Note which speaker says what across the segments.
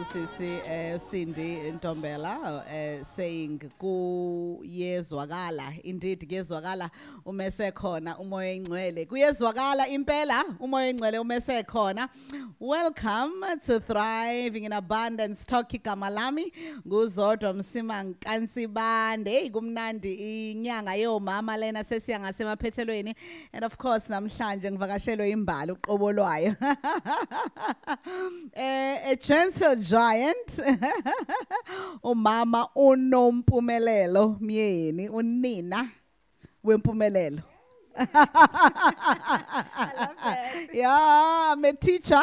Speaker 1: usisi eh Cindy Ntombela eh saying kuyezwakala indeed kuyezwakala uma esekhona umoya engcwele. Kuyezwakala impela umoya engcwele uma esekhona welcome to thriving in abundance talk igama lami nguzodwa msima nkansibande hey kumnandi inyanga yomama lena sesiya ngasemaphethelweni. And of course namhlanje ngivakashelwe imbali uqobo lwayo. Eh a gentle giant. Umama unompumelelo myeni unina wempumelelo
Speaker 2: I love that.
Speaker 1: yeah, I'm a teacher.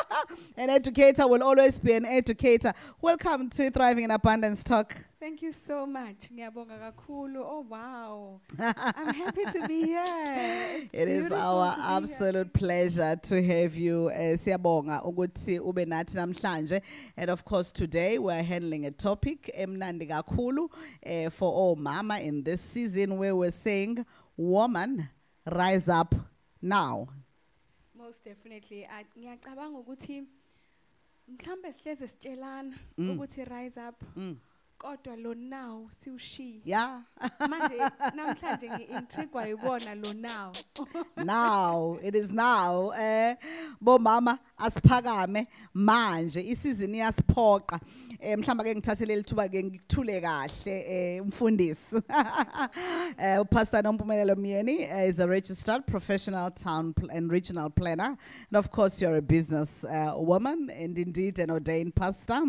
Speaker 1: an educator will always be an educator. Welcome to Thriving in Abundance Talk.
Speaker 2: Thank you so much. Oh wow. I'm happy to be here. It's
Speaker 1: It is our
Speaker 2: be here.
Speaker 1: absolute pleasure to have you. Eh, Siyabonga ukuthi ube nathi namhlanje. And of course today we're handling a topic emnandi kakhulu eh, for all mama in this season where we're saying woman rise up now.
Speaker 2: Most definitely. Ngiyacabanga ukuthi mhlambe sihleze sitshelana
Speaker 1: Mm.
Speaker 2: ukuthi rise up
Speaker 1: Mm.
Speaker 2: kodwa lo now siwushiye.
Speaker 1: Yeah.
Speaker 2: Manje namhlanje ngi-intriguewa yibona lo now.
Speaker 1: now it is now eh bomama asiphakame manje isizini iyasiphoqa eh mhlamba ke ngithathe leli thuba ke ngikuthule kahle eh umfundisi. Eh upastor Nompumelelo Myeni eh, is a registered professional town and regional planner. And of course you're a business uh, woman and indeed an ordained pastor.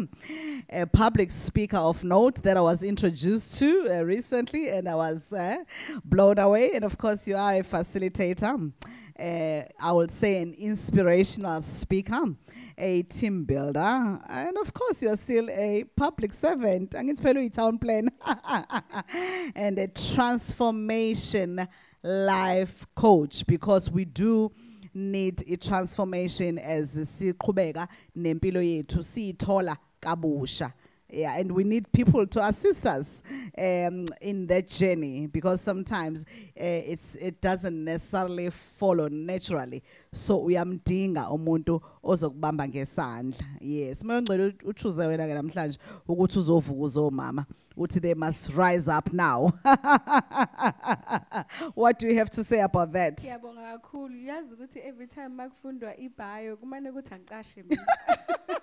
Speaker 1: A public speaker of note that I was introduced to uh, recently and I was uh, blown away. And of course you are a facilitator uh, I would say an inspirational speaker, a team builder, and of course you're still a public servant. Angithi phela uyi-town plan and a transformation life coach because we do need a transformation as siqhubeka nempilo yethu siyithola kabusha. Yeah, and we need people to assist us um, in that journey because sometimes uh, it's, it doesn't necessarily follow naturally. So uyamdinga umuntu ozokubamba ngesandla. Yes, mayongcela uchuze wena ke namhlanje ukuthi uzovuka uzomama uthi they must rise up now. what do you have to say about that?
Speaker 2: Ngiyabonga kakhulu. Yazi ukuthi every time makufundwa ibhayo kumane ukuthi angicashe mina.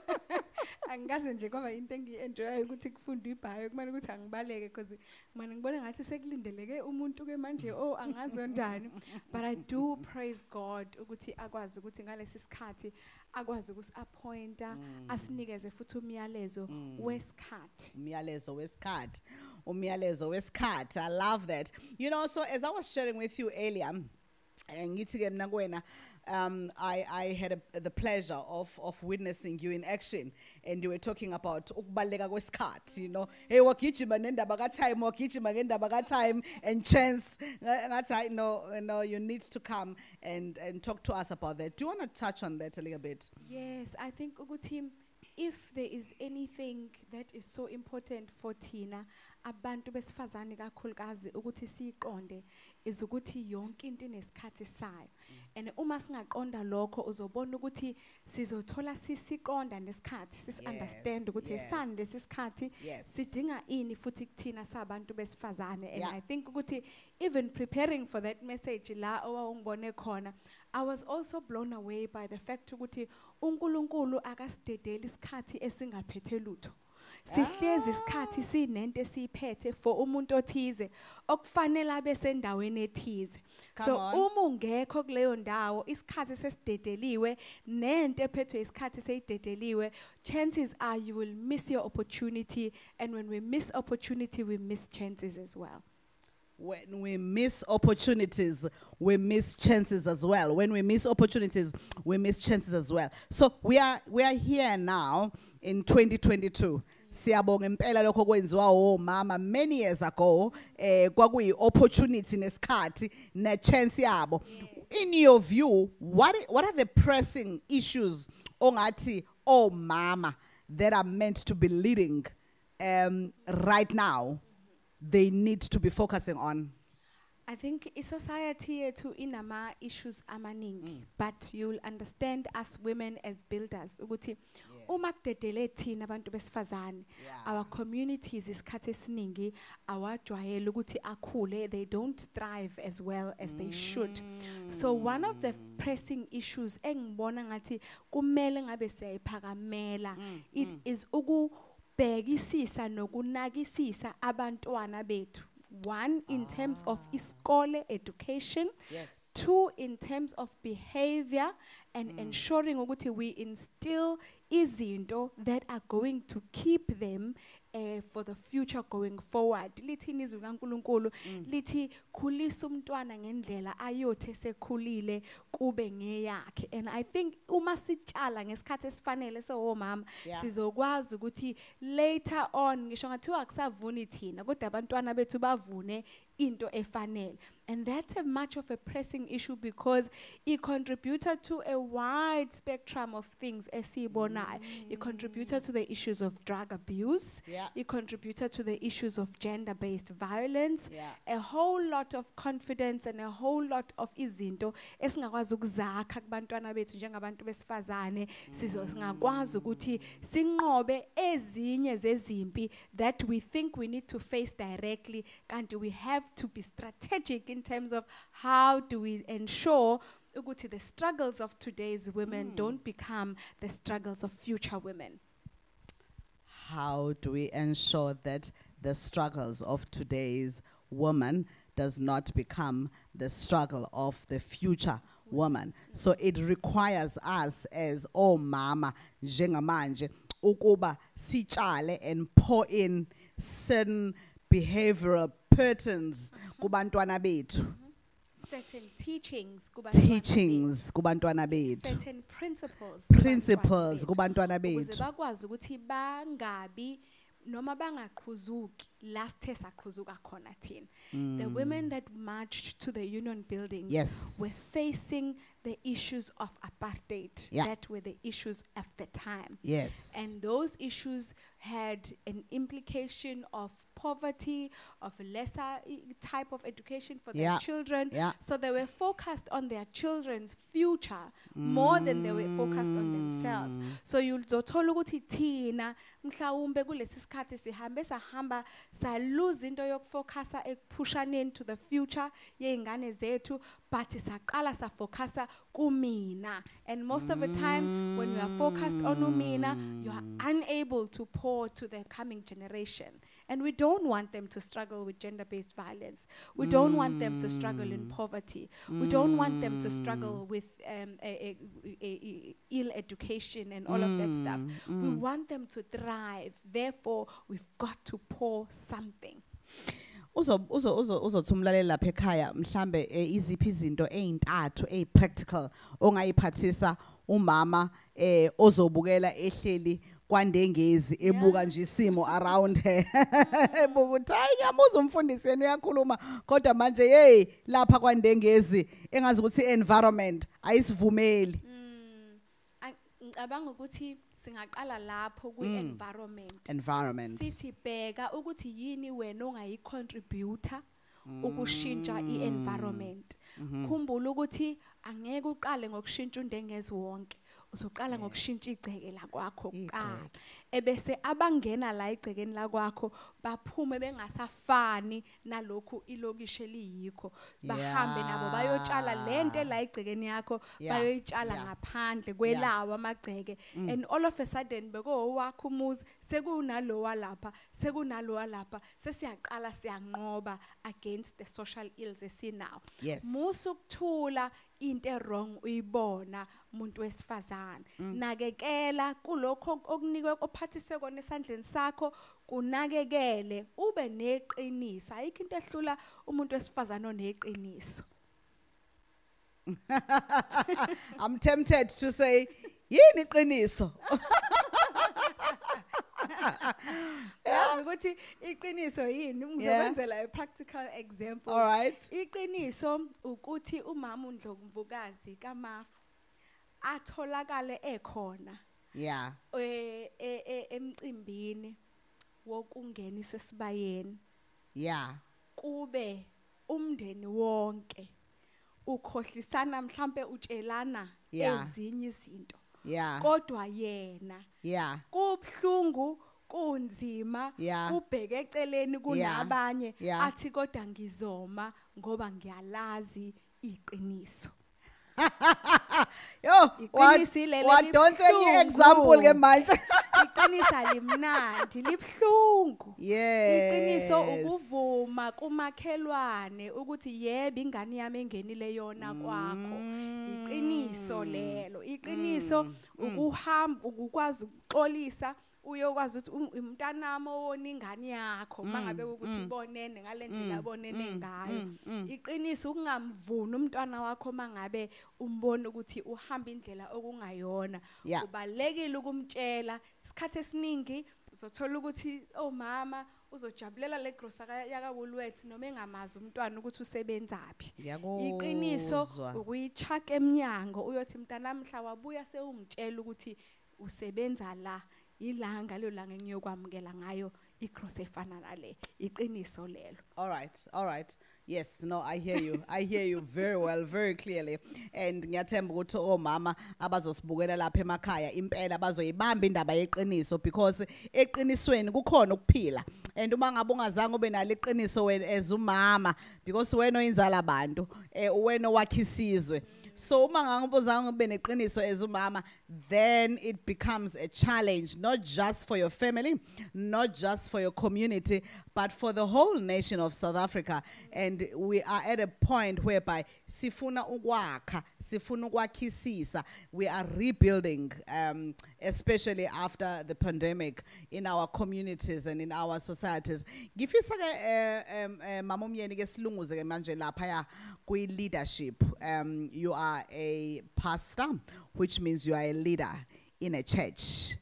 Speaker 2: Angikaze nje kwaba into engiyi-enjoyayo ukuthi kufundwe ibhayo kumane ukuthi angibaleke because kumane ngibone ngathi sekulindeleke umuntu ke manje oh angazondani. But I do praise God ukuthi akwazi ukuthi ngalesi sikhathi akwazi ukusi-appointa asinikeze futhi umyalezo wesikhathi.
Speaker 1: umyalezo wesikhathi. Umyalezo wesikhathi. I love that. You know so as i was sharing with you earlier eh, ngithi ke mina kuwena um, I, I had a, the pleasure of, of witnessing you in action. And you were talking about ukubaleka kwesikhathi you know. Hey wagijima nendaba ka-time wagijima ngendaba ka-time and chance. Eh, ngathi hayi no no you need to come and, and talk to us about that. Do you want to touch on that a little bit?
Speaker 2: Yes, I think ukuthi if there is anything that is so important for thina abantu besifazane kakhulukazi ukuthi siyiqonde is ukuthi yonke into inesikhathi sayo and uma singaqonda lokho uzobona ukuthi sizothola sisiqonda nesikhathi sisi-understand
Speaker 1: Yes,
Speaker 2: ukuthi
Speaker 1: yes.
Speaker 2: esani lesi sikhathi
Speaker 1: Yes.
Speaker 2: sidinga ini futhi kuthina sabantu besifazane and
Speaker 1: Yeah.
Speaker 2: i think ukuthi even preparing for that message la owawungibone khona i was also blown away by the fact ukuthi unkulunkulu akasidedeli isikhathi esingaphethe lutho. Sihlezi isikhathi sinento esiyiphethe for umuntu othize okufanele abe sendaweni ethize. So uma ungekho kuleyo ndawo isikhathi sesidedeliwe nento ephethwe isikhathi seyidedeliwe chances are you will miss your opportunity and when we miss opportunity we miss chances as well
Speaker 1: when we miss opportunities, we miss chances as well. When we miss opportunities, we miss chances as well. So we are we are here now in 2022. Siyabonga impela lokho kwenziwa omama many years ago eh kwakuyi opportunity nesikhathi ne chance yabo. In your view, what what are the pressing issues ongathi omama that are meant to be leading um right now? They need to be focusing on?
Speaker 2: I think i-society yethu inama issues amaningi mm. but you'll understand us women as builders ukuthi uma kudedele thina abantu besifazane our communities isikhathi esiningi awajwayele ukuthi akhule they don't thrive as well as they should. So one of the mm. pressing issues engibona ngathi kumele ngabe siyayiphakamela mm, it is ukubhekisisa nokunakisisa abantwana bethu. One in terms of ah. iskole education.
Speaker 1: Yes.
Speaker 2: two in terms of behavior and mm. ensuring ukuthi we instill izinto that are going to keep them uh, for the future going forward. Lithini izwi kaNkuluNkulu lithi khulisa umntwana ngendlela ayothi esekhulile kube ngeyakhe. And i think uma sitshala ngesikhathi esifanele sewomama
Speaker 1: Yeah.
Speaker 2: sizokwazi ukuthi later on ngisho ngathiwa akusavuni thina kodwa abantwana bethu bavune into efanele. And that's a much of a pressing issue because it contributed to a wide spectrum of things esibonayo it contributed to the issues of drug abuse
Speaker 1: Yeah.
Speaker 2: it contributed to the issues of gender based violence
Speaker 1: Yeah.
Speaker 2: a whole lot of confidence and a whole lot of izinto esingakwazi ukuzakha kubantwana bethu njengabantu besifazane sizo singakwazi ukuthi sinqobe ezinye zezimpi that we think we need to face directly kanti we have to be strategic in terms of how do we ensure the struggles of today's women hmm. don't become the struggles of future women
Speaker 1: How do we ensure that the struggles of today's woman does not become the struggle of the future woman? So it requires us as oh mama njengamanje ukuba sitshale and pour in certain behavioral patterns uh-huh. kubantwana bethu. Uh-huh.
Speaker 2: Certain teachings kubantwana bethu.
Speaker 1: teachings kubantwana bethu.
Speaker 2: Certain principles
Speaker 1: principles
Speaker 2: kubantwana
Speaker 1: kubantwana
Speaker 2: bethu, ukuze bakwazi ukuthi bangabi noma bangaqhuzuki la sithe saqhuzuka khona thina. The mm. women that marched to the union building
Speaker 1: Yes.
Speaker 2: were facing the issues of apartheid.
Speaker 1: Yeah.
Speaker 2: that were the issues of the time.
Speaker 1: Yes.
Speaker 2: And those issues had an implication of poverty, of a lesser type of education for their
Speaker 1: Yeah.
Speaker 2: children.
Speaker 1: Yeah.
Speaker 2: So they were focused on their children's future more than they were focused on themselves. Mm. So you'll ukuthi thina mhlawumbe kulesi sikhathi sihambe sahamba salose into yokufocusa ekuphushaneni to the future yeingane zethu but saqala safocusa kumina and most of the time when you are focused on umina you are mm. unable to pour to the coming generation and we don't want them to struggle with gender based violence. We don't want them to struggle in poverty. We don't want them to struggle with um, a, a, a, a ill education and all of that stuff. We want them to thrive. Therefore we've got to pour something.
Speaker 1: Uzo uzo uzo uzothumlalela lapha ekhaya mhlambe eh, iziphi izinto ezintathu ezipractical ongayiphathisa umama eh ozobukela ehleli kwandengezi ebuka nje isimo around her. Ebuka ukuthi hayi ngiyamuza umfundisi yena uyakhuluma. Kodwa manje hey lapha kwandengezi engazi ukuthi environment ayisivumeli.
Speaker 2: Ang- ngicabanga ukuthi singaqala lapho kwi-environment.
Speaker 1: Environment.
Speaker 2: Sithi bheka ukuthi yini wena ongayicontributor ukushintsha i-environment. Khumbula ukuthi angeke uqale ngokushintsha undengezi wonke. Uzoqala ngokushintsha igceke lakwakho kuqala. Ebese abangena la igcekeni lakwakho baphume bengasafani nalokhu ilokishi eliyikho bahambe nabo bayotshala lento la igcekeni yakho
Speaker 1: Yeah,
Speaker 2: bayoyitshala
Speaker 1: yeah.
Speaker 2: ngaphandle kwelawo amagceke. And all of a sudden bekowakho umuzi sekunalowa lapha sekunalowa lapha sesiyaqala siyanqoba against the social ills esinawo.
Speaker 1: Yes.
Speaker 2: musukuthula into wrong uyibona umuntu wesifazane. Nakekela kulokho okunikwe ophathiswe kona esandleni sakho kunakekele ube neqiniso. Ayikho into ehlula umuntu wesifazane oneqiniso.
Speaker 1: I'm tempted to say yini iqiniso?
Speaker 2: Yazi ukuthi iqiniso yini? Ngizokwenzela a practical example.
Speaker 1: All right.
Speaker 2: Iqiniso ukuthi umama uNdlovukazi kaMafu. Atholakale ekhona
Speaker 1: yeah.
Speaker 2: eh emcimbini wokungeniswa esibayeni.
Speaker 1: Yeah.
Speaker 2: Kube umndeni wonke ukhohlisana mhlambe utshelana ezinye izinto.
Speaker 1: Yeah.
Speaker 2: kodwa yena
Speaker 1: Yeah.
Speaker 2: kubhlungu kunzima
Speaker 1: Yeah.
Speaker 2: kubheke eceleni kunabanye. Athi kodwa ngizoma ngoba ngiyalazi iqiniso.
Speaker 1: Yo,
Speaker 2: Iqiniso ileli
Speaker 1: wadonsa enye
Speaker 2: elibuhlungu.
Speaker 1: example ke manje.
Speaker 2: iqiniso alimnandi libhlungu
Speaker 1: Yes.
Speaker 2: iqiniso ukuvuma kumakhelwane ukuthi yebo ingane yami engenile yona kwakho iqiniso lelo iqiniso ukuhamba ukukwazi ukuxolisa uyokwazi ukuthi um- umntanami owona ingane yakho mangabe ukuthi bonene ngalendlela bonene ngayo. iqiniso ukungamvuni umntwana wakho mangabe umbona ukuthi uhamba indlela okungayona.
Speaker 1: Yeah.
Speaker 2: kubalekile ukumtshela isikhathi esiningi uzothola ukuthi omama uzojabulela le grocery yakawolworths noma engamazi umntwana ukuthi usebenzaphi iqiniso
Speaker 1: Ngiyakuzwa.
Speaker 2: ukuyichaka eminyango uyothi mntanami mhla wabuya sewungitshela ukuthi usebenza la. Ilanga lo langa engiyokwamukela ngayo igrocery efana nale iqiniso lelo
Speaker 1: All right, all right. Yes, no, I hear you. I hear you very well, very clearly. And ngiyathemba ukuthi omama abazosibukela lapha emakhaya impela bazoyibamba indaba yeqiniso because eqinisweni kukhona ukuphila. And uma ngabe ungazange ube nalo iqiniso wena as umama because wena oyinzala abantu, eh wena owakhisizwe. So uma ngangibuzanga ube neqiniso as umama, then it becomes a challenge not just for your family, not just for your community, but for the whole nation of South Africa. And we are at a point whereby sifuna ukwakha, sifuna ukwakhisisa. We are rebuilding, um, especially after the pandemic in our communities and in our societies. Ngifisa ke eh, eh, mama umyeni manje lapha ya leadership. Um, you are a pastor, which means you are a leader in a church.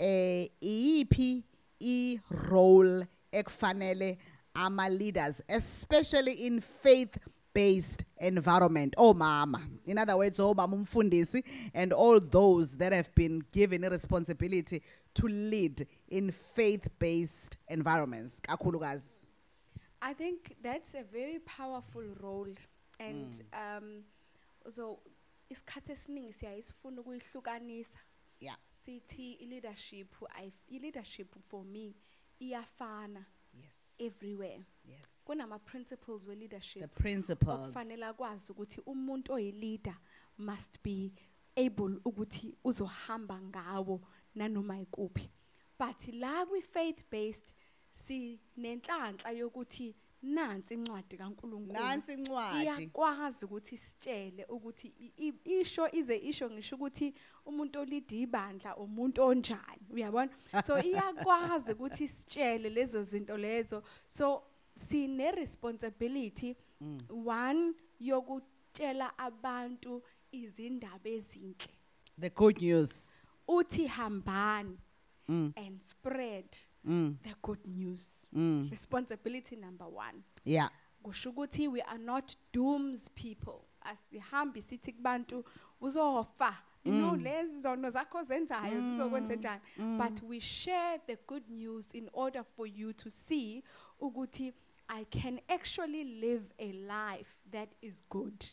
Speaker 1: Eh, iyiphi i role ekufanele ama leaders especially in faith based environment? Oh mama in other words oh mama umfundisi and all those that have been given a responsibility to lead in faith based environments kakhulukazi.
Speaker 2: I think that's a very powerful role and um so isikhathi esiningi siyayisifuna ukuyihlukanisa.
Speaker 1: Yeah.
Speaker 2: Sithi i-leadership I- i-leadership for me iyafana
Speaker 1: yes.
Speaker 2: everywhere.
Speaker 1: Yes.
Speaker 2: Kunama principles we leadership
Speaker 1: the principles.
Speaker 2: okufanele akwazi ukuthi umuntu oyi-leader must be able ukuthi uzohamba ngawo nanoma ikuphi. But la kwi-faith based sinenhlanhla yokuthi nansi incwadi kaNkuluNkulu.
Speaker 1: Nansi incwadi.
Speaker 2: Iyakwazi ukuthi sitshele ukuthi isho ize isho ngisho ukuthi umuntu olida ibandla umuntu onjani uyabona? So iyakwazi ukuthi sitshele lezo zinto lezo. So sine responsibility one yokutshela abantu izindaba ezinhle.
Speaker 1: The good news.
Speaker 2: Uthi hambani
Speaker 1: Mm.
Speaker 2: and spread
Speaker 1: mm, Mm.
Speaker 2: the good news.
Speaker 1: Mm.
Speaker 2: responsibility number 1
Speaker 1: yeah.
Speaker 2: Kusho we are not dooms people. Asihambi sithi kubantu uzofa. You know mm. lezi zono zakho zenzayo zizokwenza mm. njani? But we share the good news in order for you to see ukuthi i can actually live a life that is good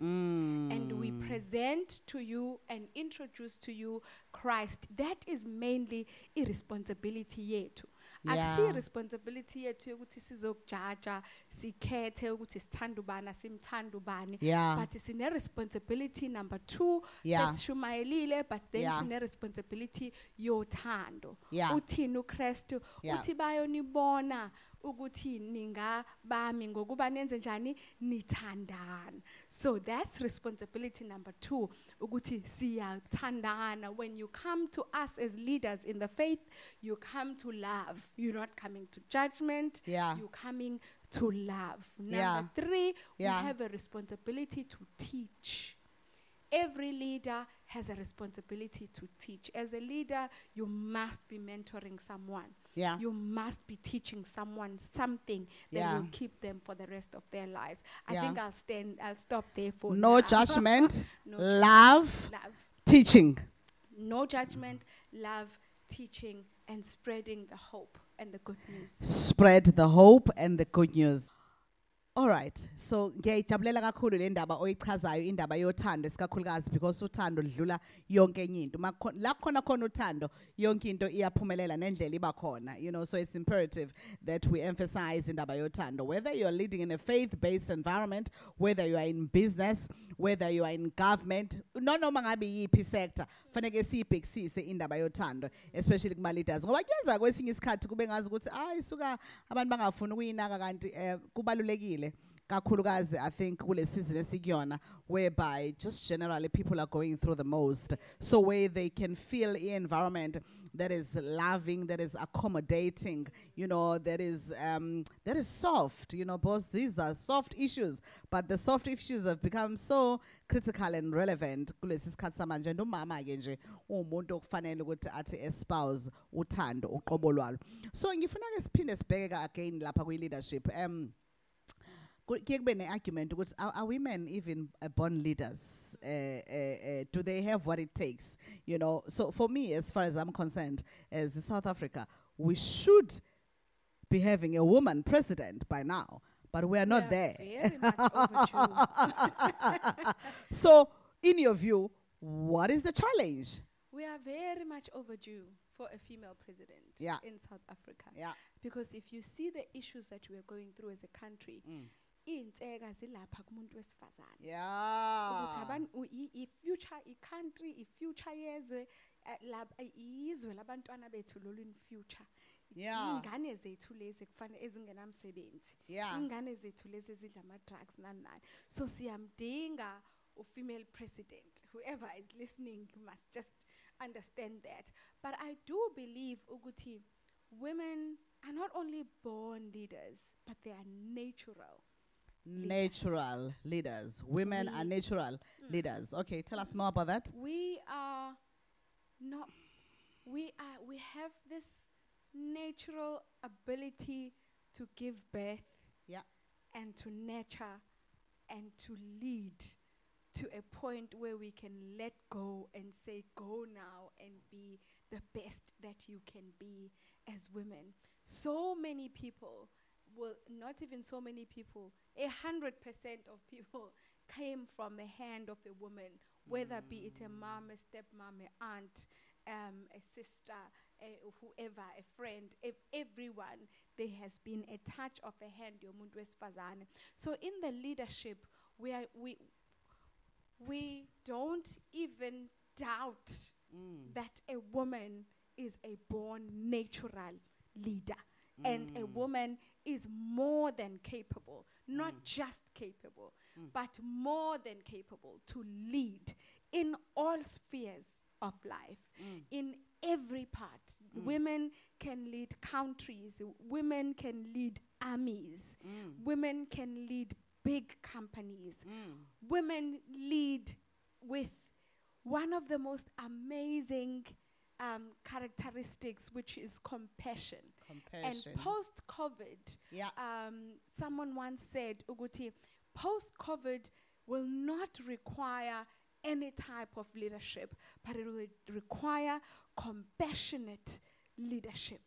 Speaker 1: mm.
Speaker 2: and we present to you and introduce to you Christ. That is mainly irresponsibility yethu.
Speaker 1: Yeah.
Speaker 2: responsibility yethu yokuthi sizokujaja, sikhethe ukuthi sithanda ubani, simthanda ubani.
Speaker 1: Yeah.
Speaker 2: But sine responsibility number 2
Speaker 1: Yeah.
Speaker 2: sesishumayelile but then
Speaker 1: Yeah.
Speaker 2: sine responsibility yothando.
Speaker 1: Yeah.
Speaker 2: Uthini uKristu?
Speaker 1: Yeah.
Speaker 2: Uthi bayonibona ukuthi ningabami ngokuba nenze njani nithandana so that's responsibility number 2 ukuthi siyathandana when you come to us as leaders in the faith you come to love you're not coming to judgment
Speaker 1: Yeah.
Speaker 2: you're coming to love number
Speaker 1: Yeah.
Speaker 2: 3
Speaker 1: Yeah.
Speaker 2: we have a responsibility to teach Every leader has a responsibility to teach. As a leader, you must be mentoring someone.
Speaker 1: Yeah.
Speaker 2: You must be teaching someone something that
Speaker 1: Yeah.
Speaker 2: will keep them for the rest of their lives. I
Speaker 1: Yeah.
Speaker 2: think I'll stand I'll stop there for
Speaker 1: no
Speaker 2: now.
Speaker 1: judgment
Speaker 2: No
Speaker 1: love
Speaker 2: love.
Speaker 1: teaching
Speaker 2: No judgment, love, teaching and spreading the hope and the good news.
Speaker 1: spread the hope and the good news All right. So ngiyayijabulela kakhulu le ndaba oyichazayo indaba yothando esikakhulukazi because uthando lidlula yonke enye into. La khona khona uthando yonke into iyaphumelela nendlela iba khona. You know, so it's imperative that we emphasize indaba yothando. Whether you're leading in a faith-based environment, whether you are in business, whether you are in government, noma ngabe yiphi sector, faneke siyibhekisise indaba yothando, especially kuma leaders. Ngoba kuyeza kwesinye isikhathi kube ngazi ukuthi ay suka abantu bangafuni ukuyinaka kanti eh, kubalulekile kakhulukazi i think kule season esikuyona whereby just generally people are going through the most. So where they can feel i environment that is loving that is accommodating you know that is um, that is soft you know both these are soft issues. But the soft issues have become so critical and relevant kulesi sikhathi samanje. And umama ke nje umuntu okufanele ukuthi athi espouse uthando uqobo lwalo. So ngifuna ke siphinde sibheke again lapha kwi leadership um kuye kube ne-argument ukuthi are, are women even uh, born leaders uh, uh, uh, do they have what it takes you know so for me as far as i'm concerned as south africa we should be having a woman president by now but we are not there
Speaker 2: Very much overdue.
Speaker 1: so in your view what is the challenge
Speaker 2: we are very much overdue for a female president
Speaker 1: Yeah.
Speaker 2: in South Africa.
Speaker 1: yeah
Speaker 2: Because if you see the issues that we are going through as a country,
Speaker 1: Mm.
Speaker 2: Iy'nseka zilapha kumuntu wesifazane. ukuthi
Speaker 1: yeah
Speaker 2: aban- u- i- i-future i-country i-future yezwe eh, lab- izwe labantwana bethu lolu in future.
Speaker 1: Yeah.
Speaker 2: ingane zethu lezi kufanele ezingenamsebenzi.
Speaker 1: Yeah.
Speaker 2: Ingane zethu lezi ezidla ama-drugs nani nani so siyamdinga u-female president. Whoever is listening must just understand that. But i do believe ukuthi women are not only born leaders but they are natural
Speaker 1: natural leaders. Women are
Speaker 2: We-
Speaker 1: natural mm. leaders. Okay tell us more about that.
Speaker 2: We are not we are we have this natural ability to give birth
Speaker 1: Yeah.
Speaker 2: and to nurture and to lead to a point where we can let go and say go now and be the best that you can be as women. So many people well not even so many people. A hundred percent of people came from the hand of a woman whether be it a mom a stepmom a aunt um, a sister a whoever a friend ev- everyone there has been a touch of a hand yomuntu wesifazane. So in the leadership we are we we don't even doubt that a woman is a born natural leader and a mm. woman is more than capable not mm. just capable mm. but more than capable to lead in all spheres of life in every part. Women can lead countries women can lead armies women can lead big companies women lead with one of the most amazing um, characteristics, which is compassion.
Speaker 1: Compassion
Speaker 2: And post COVID,
Speaker 1: yeah
Speaker 2: um, someone once said, Uguti, post COVID will not require any type of leadership, but it will require compassionate leadership.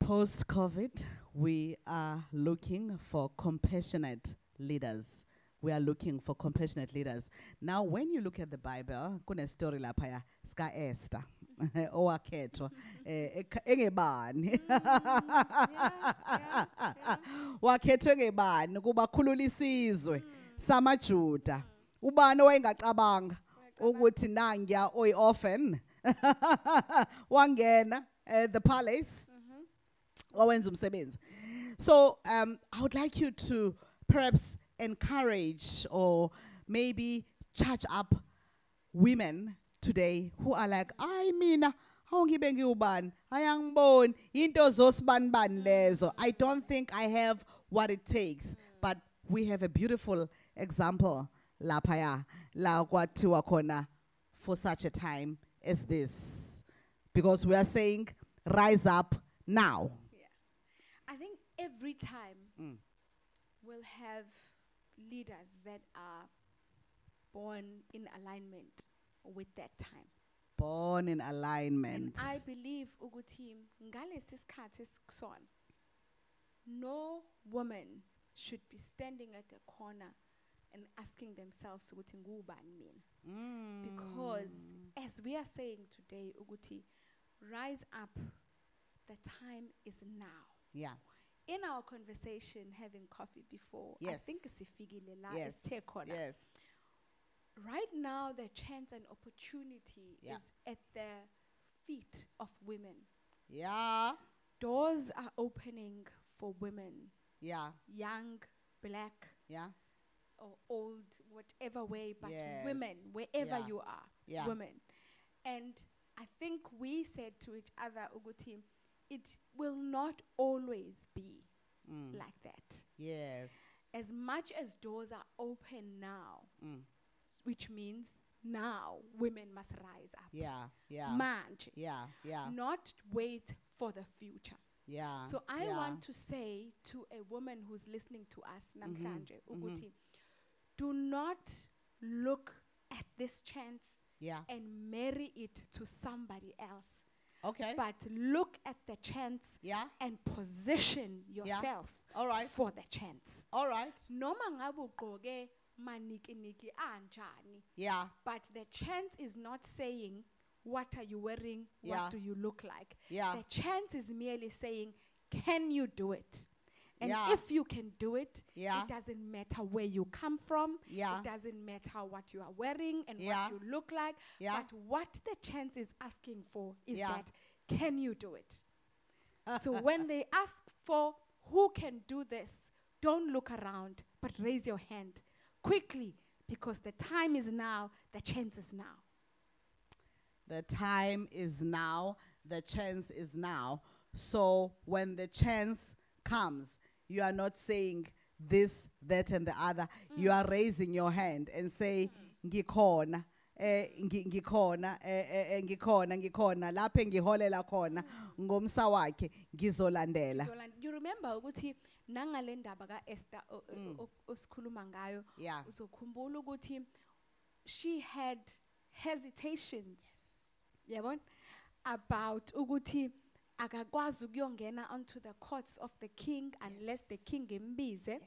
Speaker 1: Post COVID, we are looking for compassionate leaders. We are looking for compassionate leaders. Now, when you look at the Bible, kune story lapha ya ska Esther owakhethwa eh, engebani?
Speaker 2: Mm, yeah.
Speaker 1: wakhethwe ngebani? Kuba khulula isizwe mm. samaJuda. Mm. Ubani owayengacabanga ukuthi nangiya oy orphan wangena at the palace mm-hmm. wawenza umsebenzi. So um i would like you to perhaps encourage or maybe charge up women today who are like ay mina awungibe ngiwubani? Ayangiboni into zosibani bani lezo. I don't think i have what it takes. But we have a beautiful example laphaya la kwathiwa khona for such a time as this. Because we are saying rise up now.
Speaker 2: Yeah. I think every time
Speaker 1: Mm.
Speaker 2: we'll have leaders that are born in alignment with that time.
Speaker 1: born in alignment.
Speaker 2: And I believe ukuthi ngalesi sikhathi esikusona no woman should be standing at a corner and asking themselves ukuthi ngubani mina.
Speaker 1: Mm.
Speaker 2: because as we are saying today ukuthi rise up the time is now.
Speaker 1: Yeah.
Speaker 2: In our conversation having coffee before i
Speaker 1: Yes.
Speaker 2: think sifikile la
Speaker 1: yes.
Speaker 2: esithe khona.
Speaker 1: Yes
Speaker 2: right now the chance and opportunity
Speaker 1: Yeah.
Speaker 2: is at the feet of women
Speaker 1: yeah
Speaker 2: doors are opening for women
Speaker 1: yeah
Speaker 2: young black
Speaker 1: yeah
Speaker 2: or old whatever way but
Speaker 1: Yes.
Speaker 2: women wherever
Speaker 1: Yeah.
Speaker 2: you are
Speaker 1: Yeah.
Speaker 2: women and i think we said to each other uguti it will not always be
Speaker 1: Mm.
Speaker 2: like that
Speaker 1: yes
Speaker 2: as much as doors are open now
Speaker 1: Mm.
Speaker 2: Which means now women must rise up.
Speaker 1: Yeah yeah.
Speaker 2: Manje
Speaker 1: yeah yeah.
Speaker 2: Not wait for the future.
Speaker 1: Yeah
Speaker 2: so i
Speaker 1: yeah.
Speaker 2: want to say to a woman who's listening to us
Speaker 1: Mm-hmm.
Speaker 2: namhlanje ukuthi do not look at this chance
Speaker 1: yeah.
Speaker 2: and marry it to somebody else
Speaker 1: okay.
Speaker 2: but look at the chance
Speaker 1: yeah.
Speaker 2: and position yourself
Speaker 1: all right.
Speaker 2: for the chance.
Speaker 1: All right.
Speaker 2: Noma ngabe ugqoke manikiniki ah, anjani
Speaker 1: yeah
Speaker 2: but the chance is not saying what are you wearing
Speaker 1: Yeah.
Speaker 2: what do you look like
Speaker 1: yeah
Speaker 2: the chance is merely saying can you do it and
Speaker 1: Yeah.
Speaker 2: if you can do it
Speaker 1: Yeah.
Speaker 2: it doesn't matter where you come from
Speaker 1: Yeah.
Speaker 2: it doesn't matter what you are wearing and
Speaker 1: Yeah.
Speaker 2: what you look like
Speaker 1: Yeah.
Speaker 2: but what the chance is asking for is that can you do it so when they ask for who can do this don't look around but raise your hand quickly because the time is now the chance is now
Speaker 1: The time is now, the chance is now. So when the chance comes, you are not saying this, that, and the other. You mm. are raising your hand and say, Ngikhona. Eh ngi- ngikhona eh eh, eh, ngikhona ngikhona lapho engiholela khona ngomsa wakhe ngizolandela.
Speaker 2: So, like, you remember ukuthi nangale ndaba ka-Esther o- o-
Speaker 1: Mm.
Speaker 2: o- osikhuluma ngayo
Speaker 1: yeah.
Speaker 2: uzokhumbula ukuthi she had hesitations. Yabona about ukuthi akakwazi ukuyongena onto the courts of the king unless the king imbize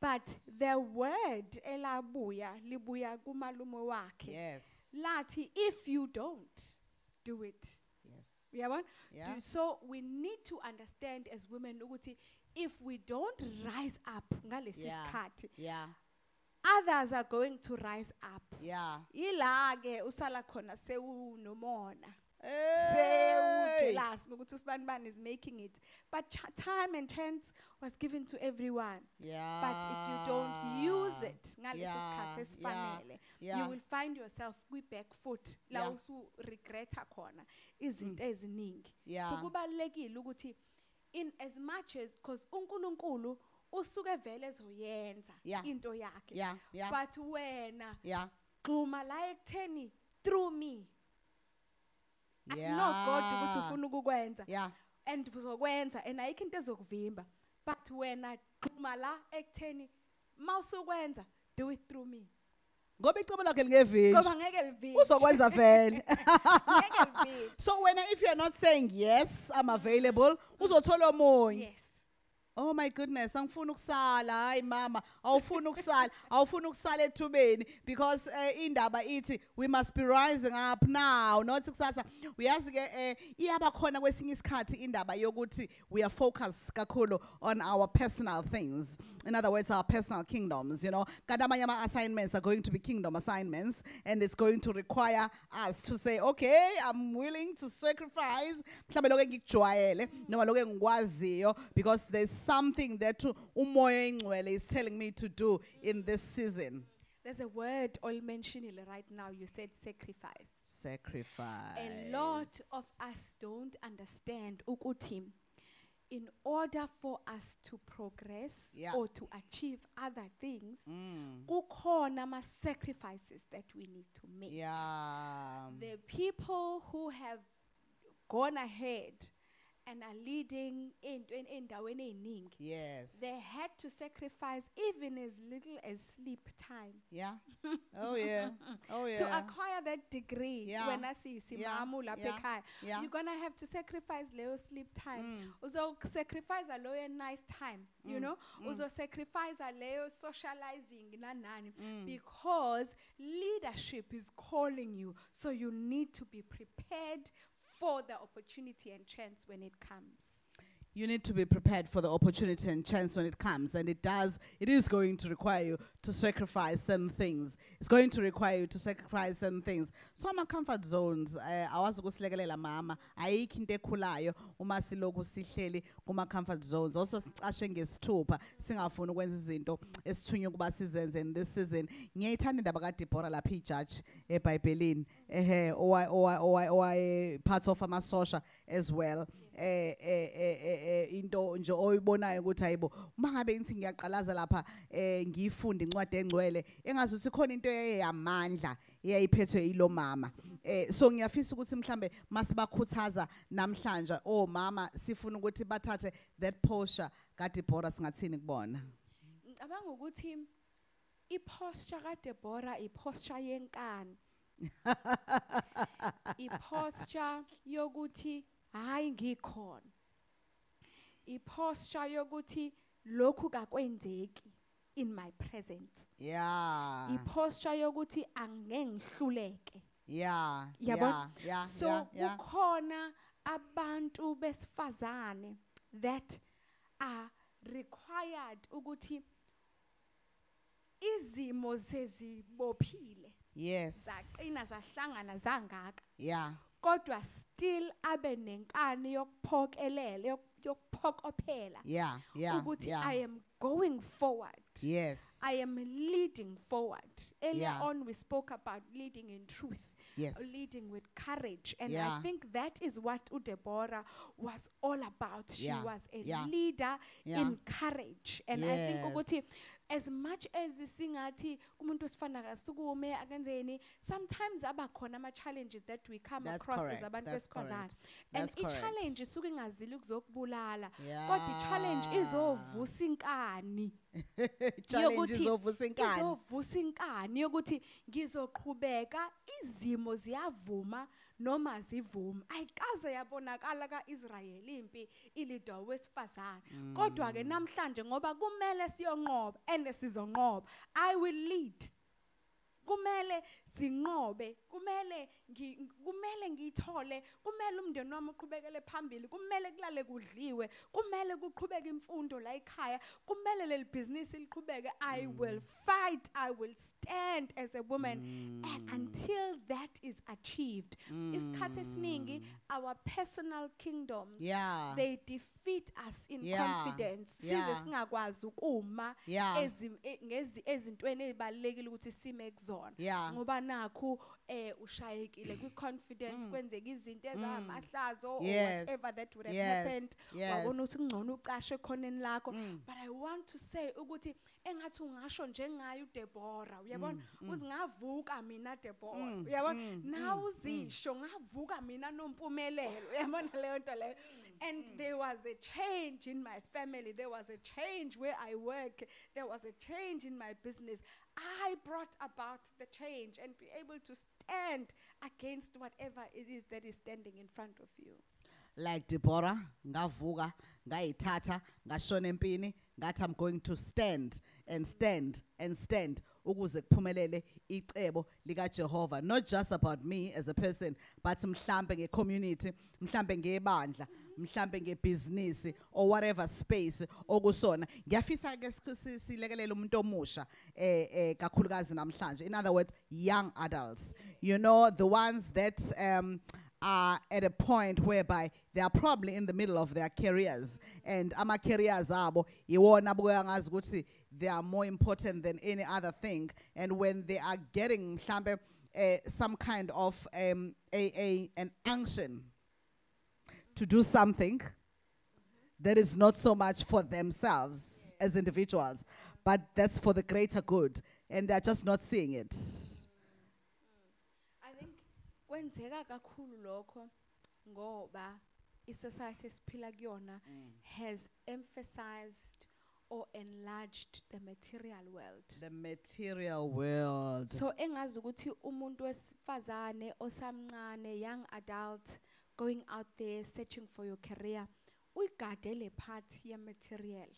Speaker 2: but the word elabuya libuya kumalume wakhe.
Speaker 1: Yes.
Speaker 2: Lathi if you don't do it.
Speaker 1: Yes.
Speaker 2: Yabona
Speaker 1: yeah.
Speaker 2: So we need to understand as women ukuthi if we don't rise up ngalesi
Speaker 1: Yeah.
Speaker 2: sikhathi
Speaker 1: yeah.
Speaker 2: others are going to rise up.
Speaker 1: Yeah.
Speaker 2: Ila ke usala khona sewunomona
Speaker 1: Hey!
Speaker 2: sewujealous ngokuthi usibanibani is making it. But ch- time and chance was given to everyone.
Speaker 1: Yeah
Speaker 2: but if you don't use it ngalesi
Speaker 1: Yeah,
Speaker 2: sikhathi esifanele
Speaker 1: yeah.
Speaker 2: you will find yourself kwi-back foot la
Speaker 1: Yeah.
Speaker 2: usu-regreta khona izinto eziningi.
Speaker 1: Yeah.
Speaker 2: so kubalulekile ukuthi in as much as because unkulunkulu usuke vele ezoyenza
Speaker 1: Yeah.
Speaker 2: into yakhe.
Speaker 1: Yeah. Yeah.
Speaker 2: But wena
Speaker 1: yeah.
Speaker 2: gxuma la ekutheni through me. No god ukuthi ufuna ukukwenza.
Speaker 1: Yeah.
Speaker 2: And uzokwenza and ayikho into ezokuvimba. But wena gxuma la ekutheni mawusukwenza do it through me.
Speaker 1: Ngoba icebo lakhe lingevinji
Speaker 2: ngoba ngeke livimbe
Speaker 1: uzokwenza vele. So wena if you're not saying yes i'm available mm-hmm. uzothola omunye.
Speaker 2: Yes
Speaker 1: oh my goodness angifuni ukusala hayi mama awufuni ukusala awufuni ukusala ethubeni because uh, indaba ithi we must be rising up now not kusasa uyazi ke eh, iyaba khona kwesinye isikhathi indaba yokuthi we are focused kakhulu on our personal things. In other words our personal kingdoms you know. Kanti amanye ama assignments are going to be kingdom assignments and it's going to require us to say okay i'm willing to sacrifice. Mhlambe lokho engikujwayele noma lokho engikwaziyo because there's something that umoya ingcwele is telling me to do in this season.
Speaker 2: There's a word all mentioned right now you said sacrifice.
Speaker 1: Sacrifice
Speaker 2: a lot of us don't understand ukuthi in order for us to progress
Speaker 1: Yeah.
Speaker 2: or to achieve other things
Speaker 1: mm.
Speaker 2: kukhona ama sacrifices that we need to make.
Speaker 1: Yeah.
Speaker 2: The people who have gone ahead and are leading ey'ntweni ey'ndaweni ey'ningi
Speaker 1: Yes.
Speaker 2: they had to sacrifice even as little as sleep time
Speaker 1: Yeah. Oh yeah. Oh yeah.
Speaker 2: to acquire that degree
Speaker 1: Yeah.
Speaker 2: wena siyisimamu lapha
Speaker 1: Yeah.
Speaker 2: ekhaya
Speaker 1: Yeah.
Speaker 2: you're gonna have to sacrifice leyo sleep time
Speaker 1: Mm.
Speaker 2: uzosacrifice leyo nice time you know uzosacrifice leyo socializing nanani
Speaker 1: Mm.
Speaker 2: because leadership is calling you so you need to be prepared for the opportunity and chance when it comes
Speaker 1: You need to be prepared for the opportunity and chance when it comes. And it does, it is going to require you to sacrifice certain things. It's going to require you to sacrifice certain things. So ama comfort zones, eh awazi ukusilekelela mama, ayikho into ekhulayo uma siloku sihleli kuma comfort zones. Also sicashe ngesithupha singafuni ukwenza izinto esithunywa kuba sizenze in this season. Ngiyayithanda indaba ka Deborah lapha ijudge eBhayibhelini. Ehe owa owa owa owa part of amasosha as well. eh eh eh eh, eh into nje oyibonayo ukuthi hayibo uma ngabe ngithi ngiyaqalaza lapha eh ngiyifunde incwadi engcwele engazuthi khona into eyamandla eyayiphethwe yilo mama. Eh so ngiyafisa ukuthi mhlambe masibakhuthaza namhlanje oh mama sifuna ukuthi bathathe that posture. kaDeborah singathini kubona?
Speaker 2: Ngicabanga ukuthi i-posture kaDeborah i-posture yenkani. I-posture yokuthi hayi ngikhona i-posture yokuthi lokhu kakwenzeki in my presence.
Speaker 1: Yeah.
Speaker 2: I-posture yokuthi angeke ngihluleke
Speaker 1: yeah
Speaker 2: Yabona?
Speaker 1: yeah yeah
Speaker 2: so
Speaker 1: yeah, yeah.
Speaker 2: kukhona abantu besifazane that are required ukuthi izimo sezibophile.
Speaker 1: Yes.
Speaker 2: Zaqina zahlangana zangaka.
Speaker 1: Yeah.
Speaker 2: Kodwa still abe nenkani yokuphokelela yok- yokuphokophela
Speaker 1: yeah yeah
Speaker 2: ukuthi
Speaker 1: yeah.
Speaker 2: i am going forward
Speaker 1: yes
Speaker 2: i am leading forward earlier
Speaker 1: Yeah.
Speaker 2: on we spoke about leading in truth
Speaker 1: yes
Speaker 2: leading with courage and
Speaker 1: Yeah.
Speaker 2: i think that is what udeborah was all about she
Speaker 1: Yeah.
Speaker 2: was a leader in courage and i think ukuthi
Speaker 1: Yes.
Speaker 2: As much as singathi umuntu osifana kasukume akenzeni sometimes abakhona ama-challenges that we come
Speaker 1: That's
Speaker 2: across as
Speaker 1: correct,
Speaker 2: abantu
Speaker 1: that's
Speaker 2: besifazane.
Speaker 1: correct,
Speaker 2: and
Speaker 1: that's correct.
Speaker 2: i-challenge isuke ingazili ukuzokubulala kodwa i-challenge
Speaker 1: Yeah.
Speaker 2: izovusa inkani.
Speaker 1: Challenge
Speaker 2: yokuthi
Speaker 1: izovusa inkani.
Speaker 2: izovusa inkani yokuthi ngizoqhubeka izimo ziyavuma noma zivuma ayikaze yabonakala kaIsrayeli impi ilidwa wesifazane kodwa ke namhlanje ngoba kumele siyonqoba and sizonqoba i will lead. Kumele zinqobe kumele ngi- kumele ngiyithole kumele umndeni wami uqhubekele phambili kumele kulale kudliwe kumele kuqhubeke imfundo la ekhaya kumele leli bhizinisi liqhubeke i will fight i will stand as a woman and until that is achieved isikhathi esiningi our personal kingdoms
Speaker 1: Yeah.
Speaker 2: they defeat us in
Speaker 1: Yeah.
Speaker 2: confidence size
Speaker 1: Yeah.
Speaker 2: singakwazi ukuma
Speaker 1: Yeah.
Speaker 2: ezi- e- ngezi- ezintweni ezibalekile ukuthi sime kuzona
Speaker 1: Yeah.
Speaker 2: ngoba nakhu eh ushayekile kwi-confidence kwenzeka izinto ezamahlazo or
Speaker 1: Yes.
Speaker 2: whatever that would have
Speaker 1: Yes.
Speaker 2: happened.
Speaker 1: Yes.
Speaker 2: wabona ukuthi kungcono ucashe ekhoneni lakho. But i want to say ukuthi engathi ungasho njengayo uDeborah uyabona? Uthi ngavuka mina Deborah uyabona? nawe uzisho ngavuka mina nompumelelo uyabona leyo nto leyo? And there was a change in my family. There was a change where i work. There was a change in my business. I brought about the change and be able to stand against whatever it is that is standing in front of you
Speaker 1: like Deborah ngavuka ngayithatha ngashona empini ngathi I'm going to stand and stand and stand ukuze kuphumelele icebo lika Jehova not just about me as a person but mhlambe ngecommunity mhlambe ngebandla mhlambe ngebusiness or whatever space okusona. Ngiyafisa ke sikhu- si- silekelele umuntu omusha eh eh kakhulukazi namhlanje. In other words young adults. You know the ones that um are at a point whereby they are probably in the middle of their careers. And ama careers abo they are more important than any other thing. And when they are getting uh, some kind of um, a, a an unction to do something that is not so much for themselves as individuals but that's for the greater good. And they're just not seeing it
Speaker 2: kwenzeka kakhulu lokho ngoba i-society esiphila kuyona has emphasized or enlarged the material world.
Speaker 1: The material world.
Speaker 2: so engazi ukuthi umuntu wesifazane osamncane young adult going out there searching for your career uyigade le part ye material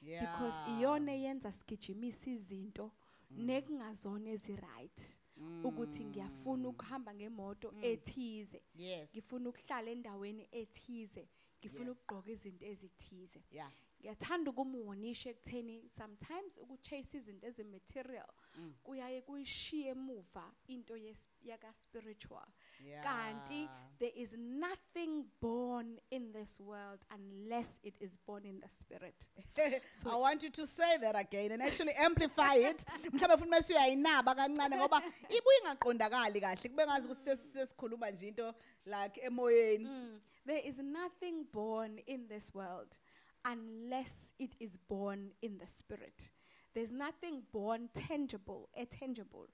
Speaker 2: because iyona yenza sigijimisa izinto nekungazona ezi-right ukuthi ngiyafuna ukuhamba ngemoto ethize.
Speaker 1: Yes.
Speaker 2: ngifuna ukuhlala endaweni ethize. Ngifuna ukugqoka izinto ezithize. Ngiyathanda ukumuwonisha ekutheni sometimes ukuchase izinto ezi-material
Speaker 1: Mm.
Speaker 2: kuyaye kuyishiye emuva into yaka-spiritual
Speaker 1: Yeah.
Speaker 2: kanti there is nothing born in this world unless it is born in the spirit
Speaker 1: I want you to say that again and actually amplify it. Mhlawumbe futhi mase uyayinaba kancane ngoba ibuye ingaqondakali kahle kube ngazi ukuthi sesikhuluma nje into like emoyeni.
Speaker 2: Mm. there is nothing born in this world unless it is born in the spirit. There's nothing born tangible a tangible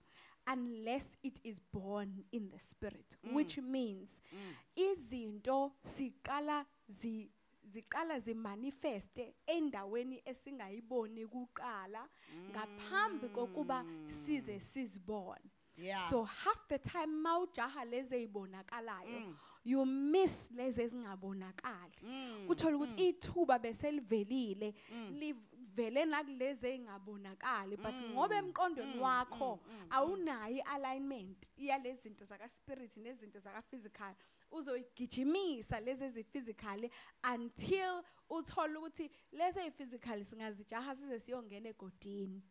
Speaker 2: unless it is born in the spirit mm. which means mm. izinto siqala zi ziqala zimanifeste endaweni esingayiboni kuqala ngaphambi kokuba size mm. sizibone
Speaker 1: Yeah.
Speaker 2: so half the time mawujaha lezi ezibonakalayo you miss lezi ezingabonakali. Uthola ukuthi ithuba beselivelile livele nakulezi ezingabonakali but ngoba emqondweni wakho awunayo alignment yalezi zinto zaka spirit nezinto zaka physical uzoyigijimisa lezi eziphysical until uthola ukuthi lezi eziphysical singazijaha size siyongena egodini.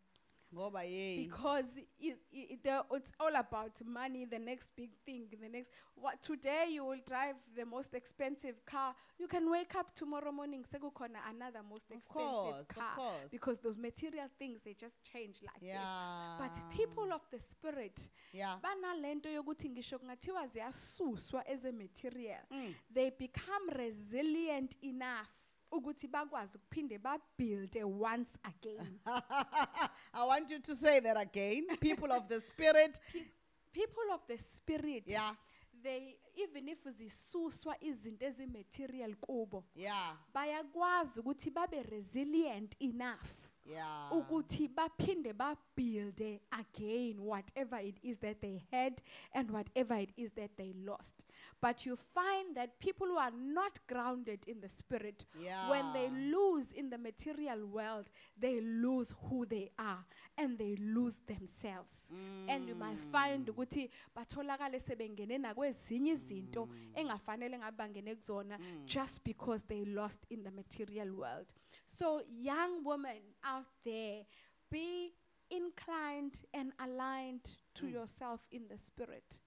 Speaker 1: Ngoba yey.
Speaker 2: because it, it, the, it's all about money the next big thing the next what today you will drive the most expensive car you can wake up tomorrow morning sekukhona another most
Speaker 1: Of
Speaker 2: expensive
Speaker 1: course, of
Speaker 2: car
Speaker 1: course.
Speaker 2: because those material things they just change like
Speaker 1: Yeah.
Speaker 2: this but people of the spirit
Speaker 1: Yeah.
Speaker 2: banalento yokuthi ngisho kungathiwa ziyasuswa eze material
Speaker 1: Mm.
Speaker 2: they become resilient enough ukuthi bakwazi ukuphinde babuilde once again
Speaker 1: I want you to say that again. People of the spirit.
Speaker 2: people of the spirit
Speaker 1: Yeah.
Speaker 2: they even if zisuswa izinto ezimaterial kubo
Speaker 1: Yeah.
Speaker 2: bayakwazi ukuthi babe resilient enough
Speaker 1: Yeah.
Speaker 2: ukuthi baphinde babuilde again whatever it is that they had and whatever it is that they lost but you find that people who are not grounded in the spirit when they lose in the material world they lose who they are and they lose themselves. And you might mm. find ukuthi batholakale sebengene nakwezinye izinto mm. engafanele ngabe bangene kuzona mm. just because they lost in the material world. So young women out there be inclined and aligned to yourself in the spirit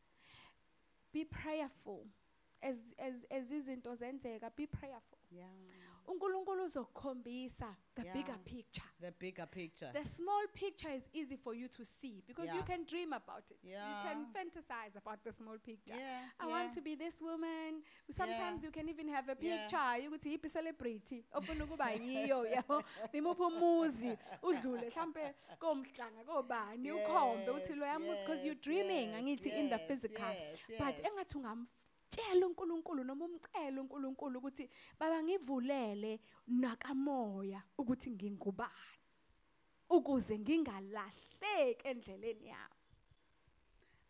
Speaker 2: be prayerful as as as izinto zenzeka be prayerful
Speaker 1: Yeah.
Speaker 2: uNkulunkulu uzokukhombisa the
Speaker 1: Yeah.
Speaker 2: bigger picture
Speaker 1: The bigger picture.
Speaker 2: the small picture is easy for you to see because you
Speaker 1: Yeah.
Speaker 2: can dream about it. You can
Speaker 1: Yeah.
Speaker 2: fantasize about the small picture.
Speaker 1: Yeah,
Speaker 2: I
Speaker 1: yeah.
Speaker 2: want to be this woman. Sometimes
Speaker 1: Yeah.
Speaker 2: you can even have a
Speaker 1: Yeah.
Speaker 2: picture ukuthi yiphi celebrity ofuna ukuba yiyo yabo nimuphi umuzi udlule mhlambe komhlanga kobani ukhombe uthi lo yamuzi because you're
Speaker 1: Yes,
Speaker 2: dreaming
Speaker 1: yes,
Speaker 2: angithi in the
Speaker 1: yes,
Speaker 2: physical
Speaker 1: yes,
Speaker 2: but
Speaker 1: yes.
Speaker 2: engathi ungamtshela uNkulunkulu noma umcela uNkulunkulu ukuthi baba ngivulele nakamoya ukuthi ngingubani ukuze ngingalahleki endleleni yami.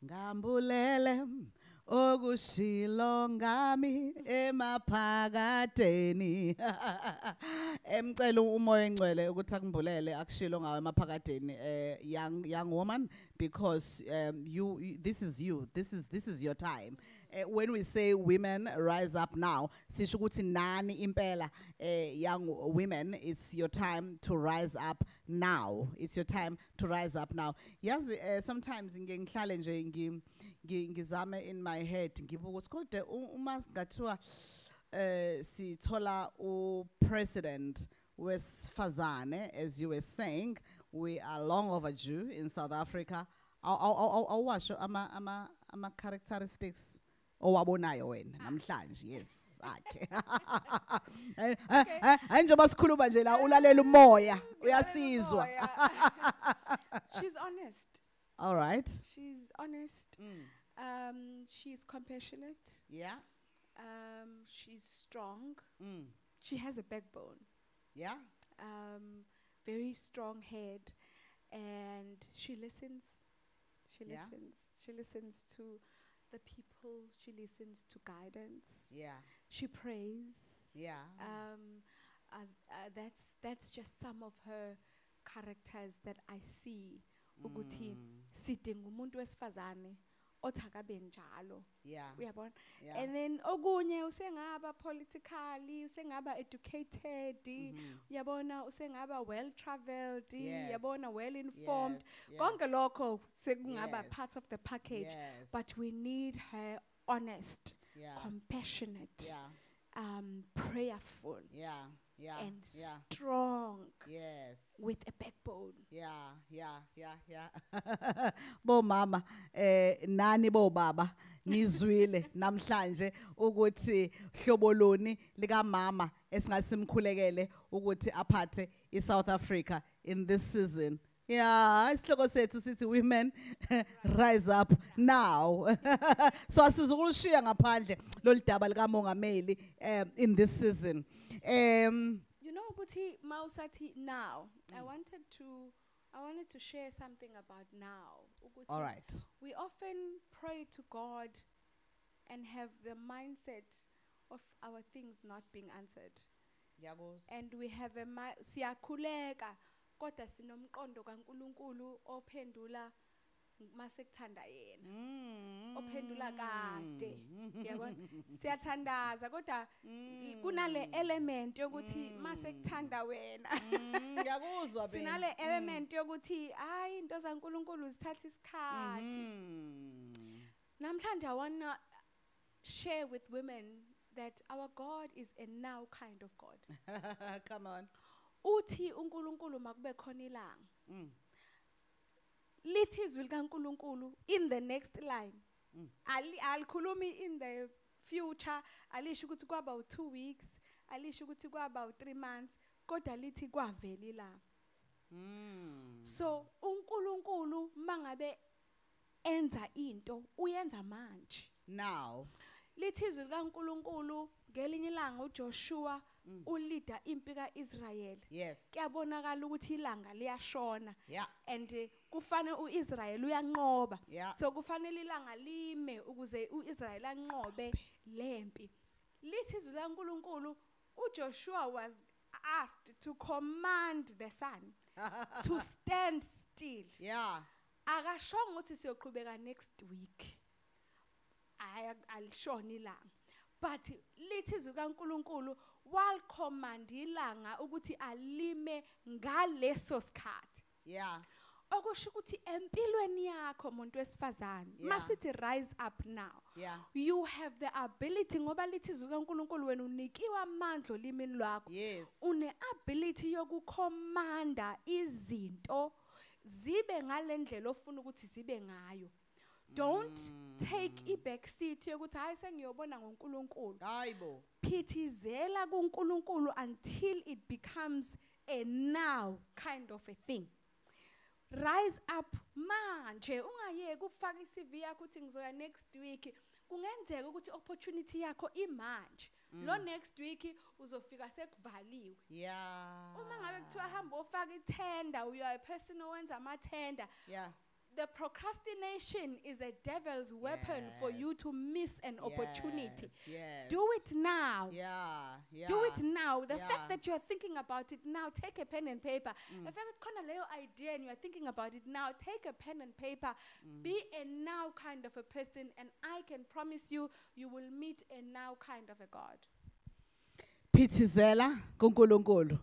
Speaker 1: Ngambulele okushilo ngami emaphakadeni. Emcela umoya engcwele ukuthi akumbulele akushilo ngawe emaphakadeni eh young young woman because um, you this is you this is this is your time. Uh, when we say women rise up now sisho ukuthi nani impela eh young women it's your time to rise up now. It's your time to rise up now. Yazi eh, sometimes ngihlale nje ngi- ngi- ngizame in my head ngibuka ukuthi kodwa uma singathiwa eh sithola u president wesifazane as you were saying we are long overdue in South Africa. Aw- aw- aw- aw- awasho ama ama ama characteristics owabonayo wena namhlanje yes akhe hayi njengoba sikhuluma nje la ulalela umoya uyasizwa
Speaker 2: she's honest
Speaker 1: all right
Speaker 2: she's honest um she's compassionate
Speaker 1: yeah
Speaker 2: Um, she's strong.
Speaker 1: Mm.
Speaker 2: She has a backbone.
Speaker 1: Yeah.
Speaker 2: Um, very strong head, and she listens. She
Speaker 1: Yeah.
Speaker 2: listens. She listens to the people. She listens to guidance.
Speaker 1: Yeah.
Speaker 2: She prays.
Speaker 1: Yeah.
Speaker 2: Um, uh, uh, that's that's just some of her characters that I see. ukuthi
Speaker 1: Mm.
Speaker 2: sidinga umuntu wesifazane othi akabe njalo
Speaker 1: Yeah.
Speaker 2: uyabona
Speaker 1: Yeah.
Speaker 2: and then okunye usengaba politically usengaba educated
Speaker 1: Mhm.
Speaker 2: uyabona usengaba well traveled
Speaker 1: Yes.
Speaker 2: uyabona well informed
Speaker 1: Yes, yeah.
Speaker 2: konke lokho sekungaba
Speaker 1: Yes.
Speaker 2: part of the package
Speaker 1: Yes.
Speaker 2: but we need her honest
Speaker 1: yeah.
Speaker 2: compassionate
Speaker 1: yeah.
Speaker 2: um prayerful
Speaker 1: Yeah. Yeah.
Speaker 2: and
Speaker 1: yeah.
Speaker 2: strong
Speaker 1: Yes.
Speaker 2: with a backbone
Speaker 1: Yeah, yeah, yeah, yeah. bo mama eh nani bo baba nizwile namhlanje ukuthi hlobo loni lika mama esingasimkhulekele ukuthi aphathe iSouth Africa in this season. Yeah, isihloko sethu sithi women rise up now. so as asizukulishiya ngaphandle lolidaba lika mongameli um in this season. Um
Speaker 2: You know, Buti Mausati now.
Speaker 1: Mm.
Speaker 2: I wanted to I wanted to share something about now.
Speaker 1: All right.
Speaker 2: We often pray to God and have the mindset of our things not being answered. And we have a siyakhuleka kodwa sinomqondo kaNkuluNkulu ophendula mase kuthanda yena.
Speaker 1: Mm.
Speaker 2: Ophendula kade. Yabona? Siyathandaza kodwa i- kunale element yokuthi mase kuthanda wena.
Speaker 1: Mm, ngiyakuzwa bena.
Speaker 2: sinale element yokuthi hayi into zaNkuluNkulu zithatha isikhathi namhlanje i want to share with women that our God is a now kind of God
Speaker 1: Come on.
Speaker 2: Uthi uNkulunkulu makube khona ilanga
Speaker 1: Mm.
Speaker 2: lithi izwi likaNkulunkulu in the next line
Speaker 1: Mm.
Speaker 2: ali alikhulumi in the future alisho ukuthi kwaba u2 weeks alisho ukuthi kwaba u3 months kodwa lithi kwavela ilanga
Speaker 1: Mm.
Speaker 2: So uNkulunkulu mangabe enza into uyenza manje.
Speaker 1: Now.
Speaker 2: Lithi izwi likaNkulunkulu ngelinye ilanga uJoshua
Speaker 1: Mm.
Speaker 2: Ulida impi kaIsrael.
Speaker 1: Yes.
Speaker 2: Kuyabonakala ukuthi ilanga liyashona
Speaker 1: Yeah.
Speaker 2: and eh, kufanele uIsrael uyanqoba.
Speaker 1: Yeah.
Speaker 2: So kufanele ilanga lime ukuze uIsrael anqobe lempi. Lithi izwi likaNkulunkulu uJoshua was asked to command the sun to stand still.
Speaker 1: Yeah.
Speaker 2: akashonga ukuthi siyoqhubeka next week aya alishona ilanga but lithi izwi kaNkuluNkulu walicommand ilanga ukuthi alime ngaleso sikhathi
Speaker 1: Yeah.
Speaker 2: okusho ukuthi empilweni yakho umuntu wesifazane
Speaker 1: Yeah.
Speaker 2: masithi rise up now
Speaker 1: Yeah.
Speaker 2: you have the ability ngoba lithi izwi kaNkuluNkulu wena unikiwe amandla olimini lwakho
Speaker 1: Yes.
Speaker 2: une ability yokucommanda izinto zibe ngalendlela ofuna ukuthi zibe ngayo don't take i back seat yokuthi hayi sengiyobona ngoNkulunkulu
Speaker 1: Hayibo.
Speaker 2: Phithizela kuNkulunkulu until it becomes a now kind of a thing. Rise up manje ungayeki ukufaka iCV yakho uthi ngizoya next week. Kungenzeka ukuthi opportunity yakho imanje. Mm. Lo next week uzofika sekuvaliwe.
Speaker 1: Yeah.
Speaker 2: uma ngabe kuthiwa hamba ofaka are a person owenza ama-tender
Speaker 1: Yeah.
Speaker 2: The procrastination is a devil's weapon for you to miss an opportunity
Speaker 1: Yes. yes.
Speaker 2: do it now
Speaker 1: Yeah. Yeah.
Speaker 2: do it now the
Speaker 1: Yeah.
Speaker 2: fact that you are thinking about it now take a pen and paper mm. the fact that a leyo idea and you are thinking about it now take a pen and paper mm. be a now kind of a person and i can promise you you will meet a now kind of a god
Speaker 1: Phithizela kuNkulunkulu.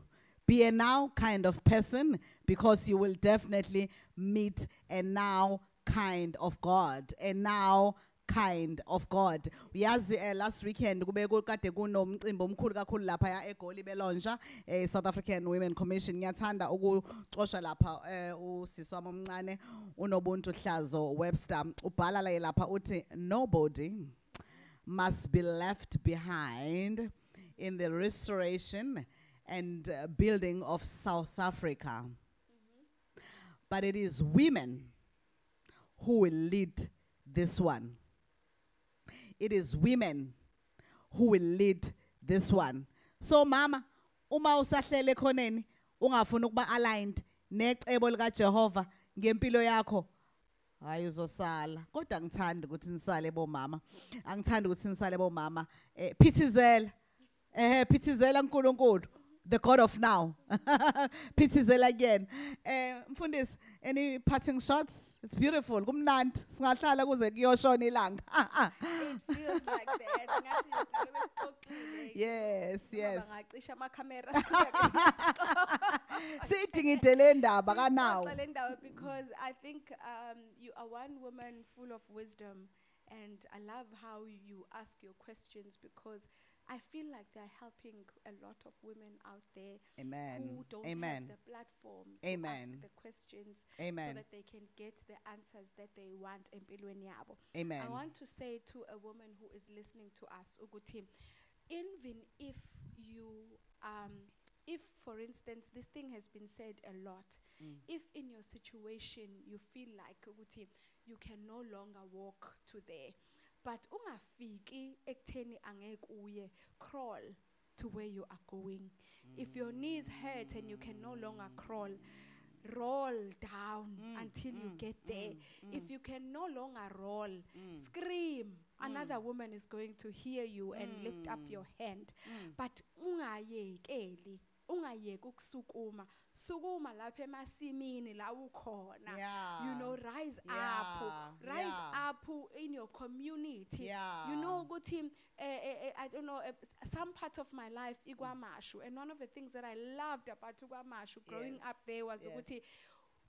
Speaker 1: Be a now kind of person because you will definitely meet a now kind of God. A now kind of God. Uyazi eh, last weekend kube kade kunomcimbi omkhulu kakhulu lapha ya eGoli belonja eh South African Women Commission ngiyathanda ukucosha lapha eh usisi wami omncane unobuntu Hlazo Webster ubhala la lapha uthi nobody must be left behind in the restoration and uh, building of South Africa. But it is women who will lead this one. It is women who will lead this one. So mama uma usahlele ekhoneni ungafuni ukuba aligned necebo lika Jehova ngempilo yakho hayi uzosala. Kodwa ngithanda ukuthi nisale bomama. Angithanda ukuthi nisale bomama. Eh phithizela. Eh phithizela uNkulunkulu the god of now. Phithizela again. Eh mfundisi any parting shots? It's beautiful. Kumnandi singahlala kuze kuyoshona ilanga.
Speaker 2: It feels like that. Ngathi nje sihlale besixoxile.
Speaker 1: yes yes.
Speaker 2: Ngoba ngacisha amakhamera.
Speaker 1: sidingide le ndaba kanawo
Speaker 2: Sixoxe le ndaba because I think um, you are one woman full of wisdom and I love how you ask your questions because I feel like they're helping a lot of women out there
Speaker 1: amen
Speaker 2: who don't
Speaker 1: amen
Speaker 2: have the platform to
Speaker 1: Amen.
Speaker 2: ask the questions so
Speaker 1: amen
Speaker 2: that they can get the answers that they want empilweni yabo.
Speaker 1: amen
Speaker 2: I want to say to a woman who is listening to us, Uguti, even if you, um, if for instance, this thing has been said a lot,
Speaker 1: Mm.
Speaker 2: if in your situation you feel like Uguti, you can no longer walk to there, but ungafiki ekutheni angeke uye, crawl to where you are going. If your knees hurt and you can no longer crawl, roll down
Speaker 1: Mm,
Speaker 2: until you
Speaker 1: mm,
Speaker 2: get there.
Speaker 1: mm,
Speaker 2: If
Speaker 1: mm,
Speaker 2: you can no longer roll,
Speaker 1: mm,
Speaker 2: scream. Another woman is going to hear you and lift up
Speaker 1: Mm.
Speaker 2: your hand.
Speaker 1: mm.
Speaker 2: But ungayekeli, ungayeki ukusukuma. Sukuma lapha emasimini la ukhona.
Speaker 1: yeah
Speaker 2: You know, rise
Speaker 1: Yeah,
Speaker 2: up. Rise
Speaker 1: yeah.
Speaker 2: up in your community.
Speaker 1: yeah
Speaker 2: You know, ukuthi uh, uh, I don't know, some part of my life, iKwaMashu, and one of the things that I loved about iKwaMashu growing
Speaker 1: Yes,
Speaker 2: up there was
Speaker 1: yes.
Speaker 2: ukuthi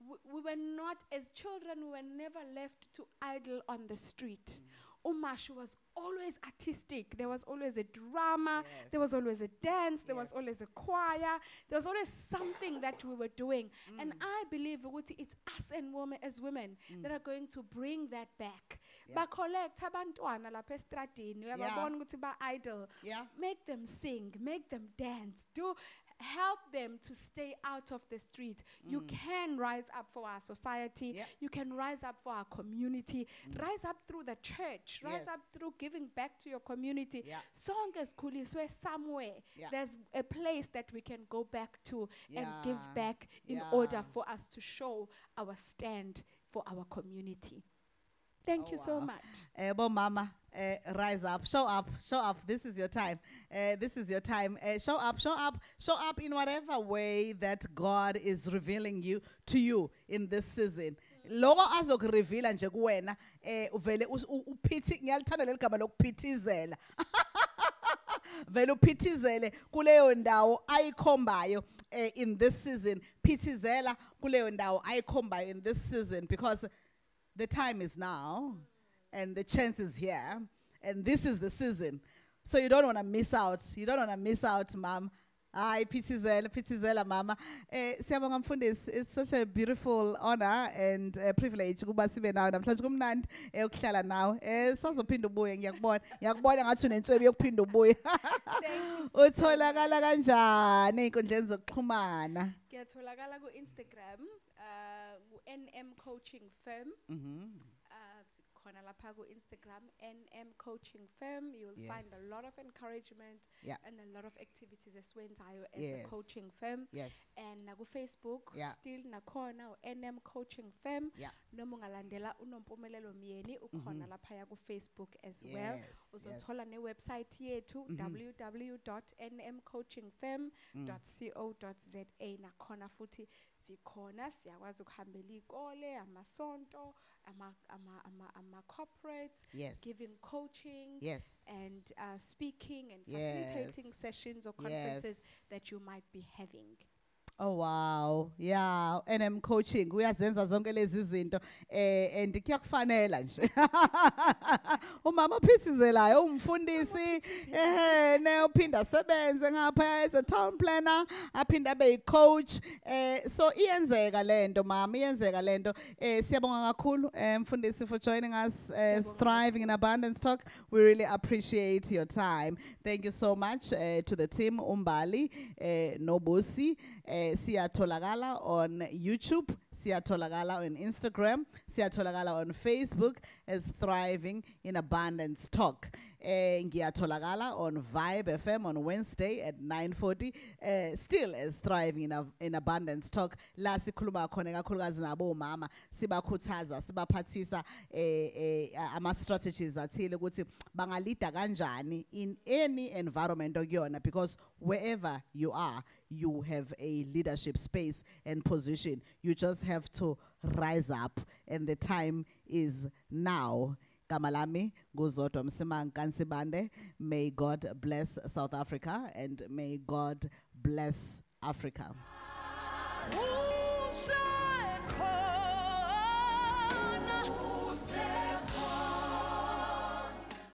Speaker 2: w- we were not, as children, we were never left to idle on the street. Umashu was always artistic. There was always a drama. There was always a dance. There was always a choir. There was always something that we were doing. And
Speaker 1: Mm.
Speaker 2: I believe it's us and women as women that are going to bring that back. Ba-collect abantwana lapha estradini. Uyababona ukuthi ba idol.
Speaker 1: yeah
Speaker 2: Make them sing, make them dance. Do help them to stay out of the street. You mm. can rise up for our society.
Speaker 1: Yeah.
Speaker 2: You can rise up for our community. Mm. Rise up through the church. Rise up through giving back to your community.
Speaker 1: Yeah.
Speaker 2: Sonke where somewhere.
Speaker 1: Yeah.
Speaker 2: There's a place that we can go back to and give back in
Speaker 1: Yeah.
Speaker 2: order for us to show our stand for our community. Thank
Speaker 1: Oh,
Speaker 2: you so
Speaker 1: wow.
Speaker 2: much.
Speaker 1: Eh, bo mama, eh, rise up, show up, show up. This is your time. Eh, this is your time. Eh, show up, show up, show up in whatever way that God is revealing you to you in this season. Loko azokureveala nje kuwena eh uvele uphithi ngiyalithanda leli gama lokuphithizela. vele uphithizele kuleyo ndawo ayikhombayo eh, in this season phithizela kuleyo ndawo ayikhombayo in this season because the time is now and the chance is here and this is the season. So you don't want to miss out. You don't want to miss out mom hayi phithizela phithizela mama. Eh siyabonga mfundisi it's such a beautiful honor and uh, privilege kuba sibe nawe namhlanje kumnandi eh, ukuhlala nawe. Eh sazophinda ubuye ngiyakubona. Ngiyakubona ngathi unenswebu yokuphinda ubuye.
Speaker 2: Thank you so
Speaker 1: utholakala kanjani ey'nkundleni zokuxhumana?
Speaker 2: Ngiyatholakala ku-Instagram uh ku-NM Coaching Firm.
Speaker 1: Mhm.
Speaker 2: Sikhona lapha ku-Instagram NM Coaching Firm. You'll find a lot of encouragement
Speaker 1: Yeah.
Speaker 2: and a lot of activities esiwenzayo as
Speaker 1: Yes.
Speaker 2: a coaching firm.
Speaker 1: yes
Speaker 2: And naku-Facebook
Speaker 1: Yeah.
Speaker 2: still nakhona u-NM Coaching Firm.
Speaker 1: yeah
Speaker 2: Noma ungalandela unompumelelo myeni ukhona mhm. laphaya ku-Facebook as well.
Speaker 1: yes
Speaker 2: uzothola newebsite yethu mhm. www.nmcoachingfirm.co.za mm. nakhona futhi sikhona siyakwazi ukuhambela ikole amasonto ama ama ama, ama
Speaker 1: yes
Speaker 2: giving coaching
Speaker 1: yes
Speaker 2: and uh, speaking and facilitating
Speaker 1: Yes.
Speaker 2: sessions or conferences
Speaker 1: Yes.
Speaker 2: that you might be having
Speaker 1: Oh wow. Yeah, NM coaching. Uyazenza zonke lezi zinto eh and kuyakufanela nje. Umama phithizelayo umfundisi eh ne uphinda sebenze ngapha as a town planner aphinda abe yi coach eh so iyenzeka lento mama iyenzeka lento eh siyabonga kakhulu eh mfundisi for joining us uh,
Speaker 2: Siyabonga
Speaker 1: thriving in abundance talk. We really appreciate your time. Thank you so much uh, to the team umbali eh nobusi eh siyatholakala on YouTube siyatholakala on Instagram siyatholakala on Facebook as thriving in abundance talk eh ngiyatholakala on Vibe FM on Wednesday at 9:40 eh still as thriving in, Ab- in abundance talk. La sikhuluma khona kakhulukazi nabo mama sibakhuthaza sibaphathisa eh eh, ama strategies athile ukuthi bangalida kanjani in any environment okuyona because wherever you are you have a leadership space and position. You just have to rise up and the time is now Gama lami nguzodwa Msimang kaNsibande. May God bless South Africa and may God bless Africa